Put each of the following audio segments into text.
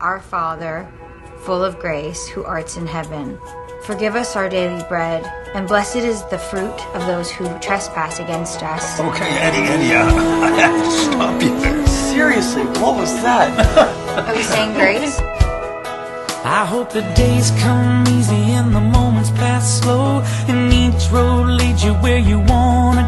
Our Father, full of grace, who arts in heaven, forgive us our daily bread, and blessed is the fruit of those who trespass against us. Okay, Eddie, Eddie, uh, I have to stop you there. Seriously, what was that? Are we saying grace? I hope the days come easy and the moments pass slow And each road leads you where you wanna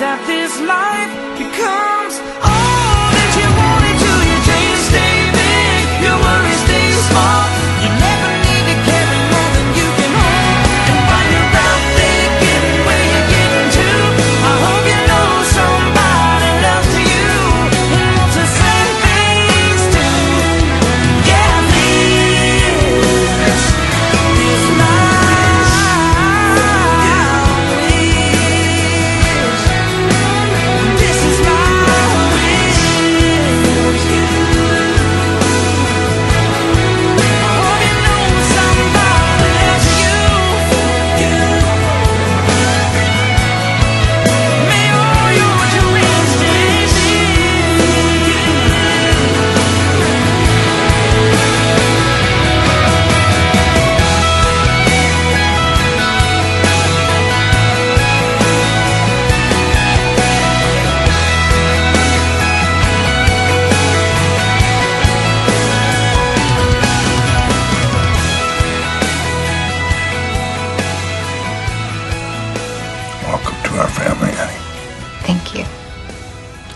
that this life becomes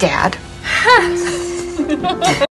Dad.